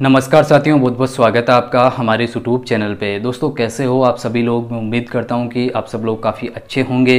नमस्कार साथियों, बहुत बहुत स्वागत है आपका हमारे इस यूट्यूब चैनल पे। दोस्तों, कैसे हो आप सभी लोग? मैं उम्मीद करता हूँ कि आप सब लोग काफ़ी अच्छे होंगे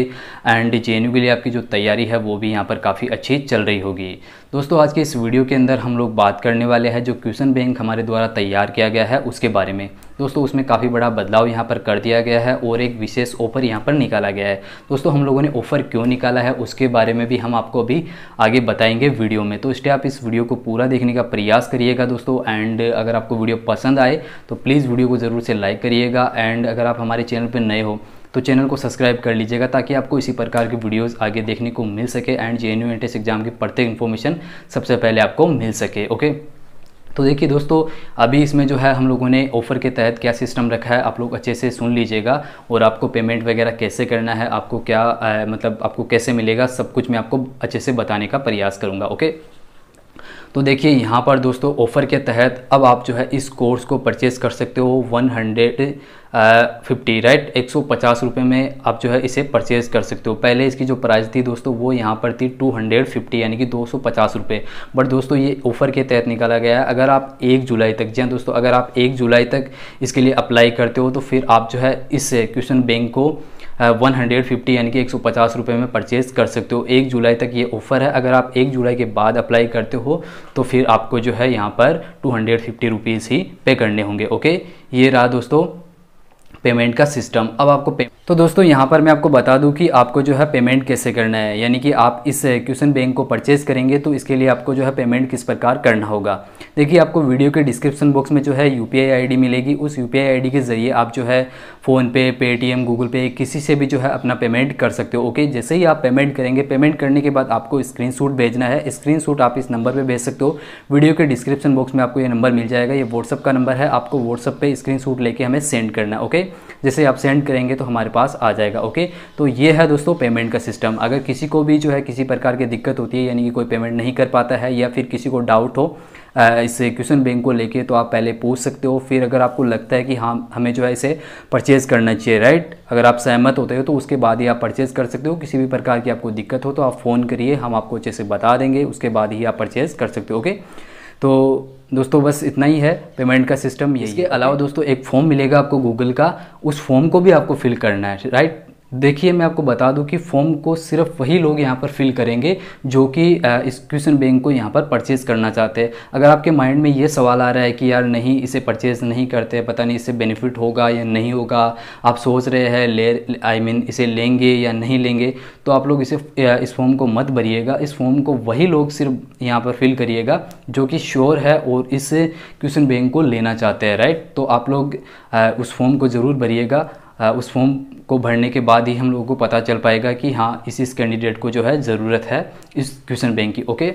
एंड जे के लिए आपकी जो तैयारी है, वो भी यहाँ पर काफ़ी अच्छी चल रही होगी। दोस्तों, आज के इस वीडियो के अंदर हम लोग बात करने वाले हैं जो क्वेश्चन बैंक हमारे द्वारा तैयार किया गया है, उसके बारे में। दोस्तों, उसमें काफ़ी बड़ा बदलाव यहाँ पर कर दिया गया है और एक विशेष ऑफ़र यहाँ पर निकाला गया है। दोस्तों, हम लोगों ने ऑफ़र क्यों निकाला है, उसके बारे में भी हम आपको अभी आगे बताएँगे वीडियो में। तो इसलिए आप इस वीडियो को पूरा देखने का प्रयास करिएगा दोस्तों, एंड अगर आपको वीडियो पसंद आए तो प्लीज़ वीडियो को ज़रूर से लाइक करिएगा, एंड अगर आप हमारे चैनल पर नए हो तो चैनल को सब्सक्राइब कर लीजिएगा ताकि आपको इसी प्रकार की वीडियोस आगे देखने को मिल सके एंड जे एन एग्ज़ाम की प्रत्येक इन्फॉर्मेशन सबसे पहले आपको मिल सके ओके तो देखिए दोस्तों अभी इसमें जो है हम लोगों ने ऑफ़र के तहत क्या सिस्टम रखा है आप लोग अच्छे से सुन लीजिएगा और आपको पेमेंट वगैरह कैसे करना है आपको क्या आ, मतलब आपको कैसे मिलेगा सब कुछ मैं आपको अच्छे से बताने का प्रयास करूँगा ओके तो देखिए, यहाँ पर दोस्तों ऑफ़र के तहत अब आप जो है इस कोर्स को परचेज़ कर सकते हो वन हंड्रेड फिफ्टी राइट एक सौ पचास रुपये में आप जो है इसे परचेज़ कर सकते हो। पहले इसकी जो प्राइस थी दोस्तों, वो यहाँ पर थी टू हंड्रेड फिफ्टी यानी कि दो सौ पचास रुपये बट दोस्तों, ये ऑफ़र के तहत निकाला गया है। अगर आप एक जुलाई तक, जी हाँ दोस्तों, अगर आप एक जुलाई तक इसके लिए अप्लाई करते हो तो फिर आप जो है इस क्वेश्चन बैंक को वन हंड्रेड फिफ्टी यानी कि एक सौ पचास रुपये में परचेज़ कर सकते हो। एक जुलाई तक ये ऑफ़र है। अगर आप एक जुलाई के बाद अप्लाई करते हो तो फिर आपको जो है यहाँ पर टू हंड्रेड फिफ्टी रुपीज़ ही पे करने होंगे ओके ये रहा दोस्तों पेमेंट का सिस्टम। अब आपको पे तो दोस्तों, यहाँ पर मैं आपको बता दूँ कि आपको जो है पेमेंट कैसे करना है। यानी कि आप इस क्यूसन बैंक को परचेज़ करेंगे तो इसके लिए आपको जो है पेमेंट किस प्रकार करना होगा। देखिए, आपको वीडियो के डिस्क्रिप्शन बॉक्स में जो है यू पी मिलेगी। उस यू पी के ज़रिए आप जो है फ़ोनपे, पेटीएम, गूगल पे किसी से भी जो है अपना पेमेंट कर सकते हो। ओके, जैसे ही आप पेमेंट करेंगे, पेमेंट करने के बाद आपको स्क्रीन भेजना है। स्क्रीन आप इस नंबर पर भेज सकते हो। वीडियो के डिस्क्रिप्शन बॉक्स में आपको ये नंबर मिल जाएगा। ये व्हाट्सअप का नंबर है। आपको व्हाट्सअप पर स्क्रीन लेके हमें सेंड करना है। ओके जैसे आप सेंड करेंगे तो हमारे पास आ जाएगा ओके तो ये है दोस्तों पेमेंट का सिस्टम अगर किसी को भी जो है किसी प्रकार की दिक्कत होती है, यानी कि कोई पेमेंट नहीं कर पाता है या फिर किसी को डाउट हो इस क्वेश्चन बैंक को लेके तो आप पहले पूछ सकते हो। फिर अगर आपको लगता है कि हाँ हमें जो है इसे परचेज़ करना चाहिए राइट अगर आप सहमत होते हो तो उसके बाद ही आप परचेज़ कर सकते हो। किसी भी प्रकार की आपको दिक्कत हो तो आप फ़ोन करिए, हम आपको अच्छे से बता देंगे, उसके बाद ही आप परचेज़ कर सकते हो ओके तो दोस्तों बस इतना ही है। पेमेंट का सिस्टम ये इसके अलावा दोस्तों एक फॉर्म मिलेगा आपको गूगल का। उस फॉर्म को भी आपको फिल करना है राइट देखिए मैं आपको बता दूँ कि फॉर्म को सिर्फ़ वही लोग यहाँ पर फिल करेंगे जो कि इस क्वेश्चन बैंक को यहाँ पर परचेज़ करना चाहते हैं। अगर आपके माइंड में ये सवाल आ रहा है कि यार नहीं इसे परचेज़ नहीं करते पता नहीं इससे बेनिफिट होगा या नहीं होगा आप सोच रहे हैं ले आई I मीन mean, इसे लेंगे या नहीं लेंगे तो आप लोग इसे इस फॉर्म को मत भरिएगा। इस फॉर्म को वही लोग सिर्फ़ यहाँ पर फिल करिएगा जो कि श्योर है और इस क्वेश्चन बैंक को लेना चाहते हैं राइट? तो आप लोग उस फॉर्म को ज़रूर भरिएगा। उस फॉर्म को भरने के बाद ही हम लोगों को पता चल पाएगा कि हाँ इस इस कैंडिडेट को जो है ज़रूरत है इस क्वेश्चन बैंक की ओके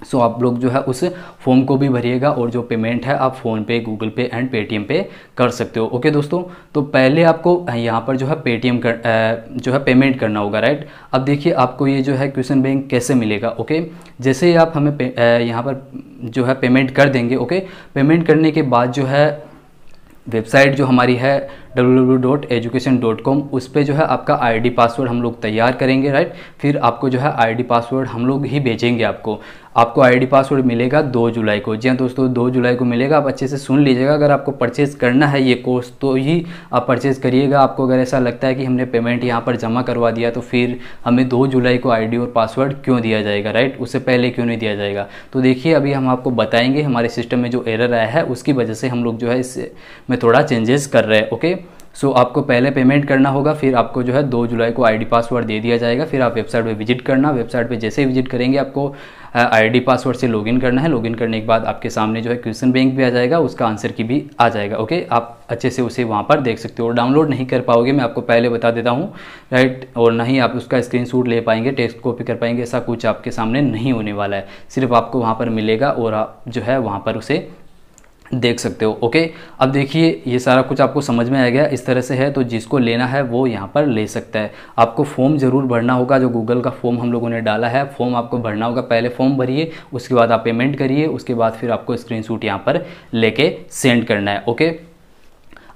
सो so, आप लोग जो है उस फॉर्म को भी भरिएगा और जो पेमेंट है आप फ़ोन पे गूगल पे एंड पेटीएम पे कर सकते हो ओके दोस्तों? तो पहले आपको यहाँ पर जो है पेटीएम कर जो है पेमेंट करना होगा राइट अब देखिए आपको ये जो है क्वेश्चन बैंक कैसे मिलेगा ओके जैसे ही आप हमें यहाँ पर जो है पेमेंट कर देंगे ओके पेमेंट करने के बाद जो है वेबसाइट जो हमारी है www.education.com उस पर जो है आपका आईडी पासवर्ड हम लोग तैयार करेंगे राइट फिर आपको जो है आईडी पासवर्ड हम लोग ही भेजेंगे आपको। आपको आईडी पासवर्ड मिलेगा दो जुलाई को। जी हाँ दोस्तों, दो जुलाई को मिलेगा, आप अच्छे से सुन लीजिएगा। अगर आपको परचेज़ करना है ये कोर्स तो ही आप परचेज़ करिएगा। आपको अगर ऐसा लगता है कि हमने पेमेंट यहाँ पर जमा करवा दिया तो फिर हमें दो जुलाई को आईडी और पासवर्ड क्यों दिया जाएगा राइट उससे पहले क्यों नहीं दिया जाएगा? तो देखिए, अभी हम आपको बताएँगे, हमारे सिस्टम में जो एरर आया है, उसकी वजह से हम लोग जो है इसमें थोड़ा चेंजेस कर रहे हैं ओके सो so, आपको पहले पेमेंट करना होगा फिर आपको जो है दो जुलाई को आईडी पासवर्ड दे दिया जाएगा फिर आप वेबसाइट पे विज़िट करना वेबसाइट पे जैसे विज़िट करेंगे आपको आईडी पासवर्ड से लॉगिन करना है लॉगिन करने के बाद आपके सामने जो है क्वेश्चन बैंक भी आ जाएगा उसका आंसर की भी आ जाएगा ओके आप अच्छे से उसे वहाँ पर देख सकते हो। और डाउनलोड नहीं कर पाओगे मैं आपको पहले बता देता हूँ राइट और ना ही आप उसका स्क्रीन ले पाएँगे टेक्स्ट कॉपी कर पाएँगे ऐसा कुछ आपके सामने नहीं होने वाला है। सिर्फ़ आपको वहाँ पर मिलेगा और आप जो है वहाँ पर उसे देख सकते हो ओके अब देखिए, ये सारा कुछ आपको समझ में आ गया, इस तरह से है तो जिसको लेना है वो यहाँ पर ले सकता है। आपको फॉर्म ज़रूर भरना होगा, जो गूगल का फॉर्म हम लोगों ने डाला है फॉर्म आपको भरना होगा, पहले फॉर्म भरिए, उसके बाद आप पेमेंट करिए, उसके बाद फिर आपको स्क्रीन शूट यहाँ पर लेके सेंड करना है ओके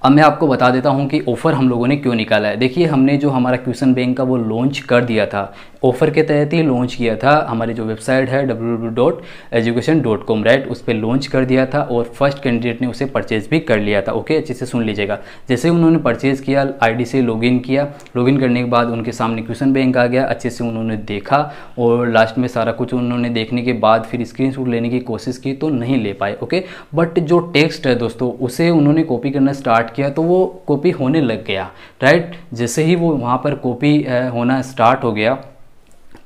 अब मैं आपको बता देता हूँ कि ऑफ़र हम लोगों ने क्यों निकाला है। देखिए, हमने जो हमारा क्वेश्चन बैंक का वो लॉन्च कर दिया था ऑफ़र के तहत ही लॉन्च किया था, हमारी जो वेबसाइट है डब्ल्यू राइट उस पर लॉन्च कर दिया था और फ़र्स्ट कैंडिडेट ने उसे परचेज़ भी कर लिया था। ओके अच्छे से सुन लीजिएगा। जैसे उन्होंने परचेज़ किया आईडी से लॉगिन किया लॉगिन करने के बाद उनके सामने क्वेश्चन बैंक आ गया, अच्छे से उन्होंने देखा और लास्ट में सारा कुछ उन्होंने देखने के बाद फिर स्क्रीन लेने की कोशिश की तो नहीं ले पाए। ओके बट जो टेक्स्ट है दोस्तों, उसे उन्होंने कॉपी करना स्टार्ट किया तो वो कॉपी होने लग गया राइट जैसे ही वो वहाँ पर कॉपी होना स्टार्ट हो गया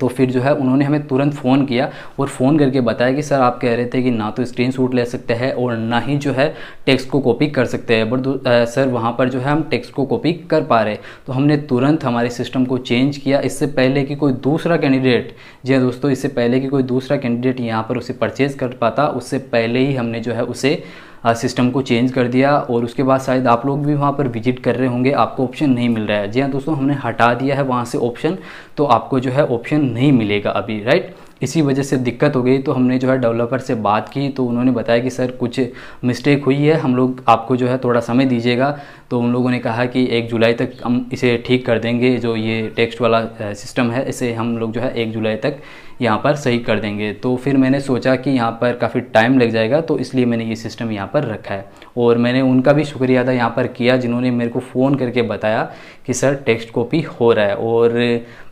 तो फिर जो है उन्होंने हमें तुरंत फ़ोन किया और फ़ोन करके बताया कि, सर, आप कह रहे थे कि ना तो स्क्रीन शूट ले सकते हैं और ना ही जो है टेक्स्ट को कॉपी कर सकते हैं। बट सर, वहाँ पर जो है हम टेक्स्ट को कॉपी कर पा रहे तो हमने तुरंत हमारे सिस्टम को चेंज किया। इससे पहले कि कोई दूसरा कैंडिडेट जी हाँ दोस्तों, इससे पहले कि कोई दूसरा कैंडिडेट यहाँ पर उसे परचेज़ कर पाता, उससे पहले ही हमने जो है उसे सिस्टम को चेंज कर दिया और उसके बाद शायद आप लोग भी वहाँ पर विज़िट कर रहे होंगे, आपको ऑप्शन नहीं मिल रहा है। जी हाँ दोस्तों, हमने हटा दिया है वहाँ से ऑप्शन तो आपको जो है ऑप्शन नहीं मिलेगा अभी राइट इसी वजह से दिक्कत हो गई। तो हमने जो है डेवलपर से बात की तो उन्होंने बताया कि, सर, कुछ मिस्टेक हुई है, हम लोग आपको जो है थोड़ा समय दीजिएगा। तो उन लोगों ने कहा कि, एक जुलाई तक हम इसे ठीक कर देंगे, जो ये टेक्स्ट वाला सिस्टम है, इसे हम लोग जो है एक जुलाई तक यहाँ पर सही कर देंगे। तो फिर मैंने सोचा कि यहाँ पर काफ़ी टाइम लग जाएगा तो इसलिए मैंने ये सिस्टम यहाँ पर रखा है। और मैंने उनका भी शुक्रिया अदा यहाँ पर किया, जिन्होंने मेरे को फ़ोन करके बताया कि, सर टेक्स्ट कॉपी हो रहा है। और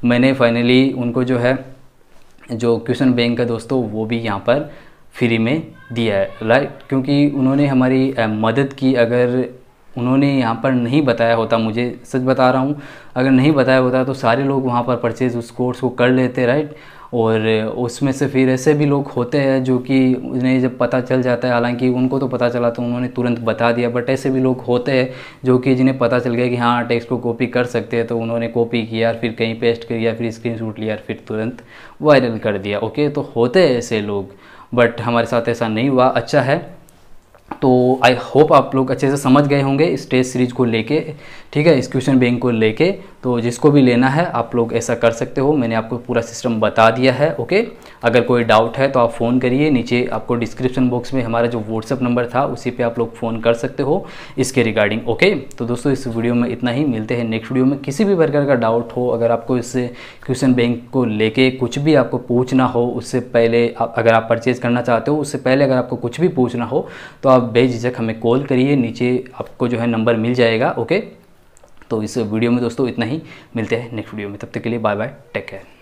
मैंने फाइनली उनको जो है जो क्वेश्चन बैंक है दोस्तों वो भी यहाँ पर फ्री में दिया है। लाइक क्योंकि उन्होंने हमारी मदद की। अगर उन्होंने यहाँ पर नहीं बताया होता, मुझे सच बता रहा हूँ, अगर नहीं बताया होता तो सारे लोग वहाँ पर परचेज़ उस कोर्स को कर लेते राइट और उसमें से फिर ऐसे भी लोग होते हैं जो कि उन्हें जब पता चल जाता है, हालाँकि उनको तो पता चला तो उन्होंने तुरंत बता दिया बट ऐसे भी लोग होते हैं जो कि जिन्हें पता चल गया कि हाँ टेक्स्ट को कॉपी कर सकते हैं तो उन्होंने कॉपी किया, फिर कहीं पेस्ट किया, फिर स्क्रीन लिया, फिर तुरंत वायरल कर दिया। ओके तो होते हैं ऐसे लोग बट हमारे साथ ऐसा नहीं हुआ। अच्छा है तो आई होप आप लोग अच्छे से समझ गए होंगे इस टेस्ट सीरीज़ को लेके। ठीक है, इस क्वेश्चन बैंक को लेके। तो जिसको भी लेना है, आप लोग ऐसा कर सकते हो। मैंने आपको पूरा सिस्टम बता दिया है ओके अगर कोई डाउट है तो आप फ़ोन करिए। नीचे आपको डिस्क्रिप्शन बॉक्स में हमारा जो व्हाट्सअप नंबर था, उसी पे आप लोग फ़ोन कर सकते हो इसके रिगार्डिंग ओके तो दोस्तों, इस वीडियो में इतना ही। मिलते हैं नेक्स्ट वीडियो में। किसी भी प्रकार का डाउट हो, अगर आपको इस क्वेश्चन बैंक को लेके कुछ भी आपको पूछना हो, उससे पहले अगर आप परचेज़ करना चाहते हो, उससे पहले अगर आपको कुछ भी पूछना हो तो आप बेझिझक हमें कॉल करिए। नीचे आपको जो है नंबर मिल जाएगा ओके तो इस वीडियो में दोस्तों इतना ही। मिलते हैं नेक्स्ट वीडियो में। तब तक के लिए बाय बाय, टेक केयर।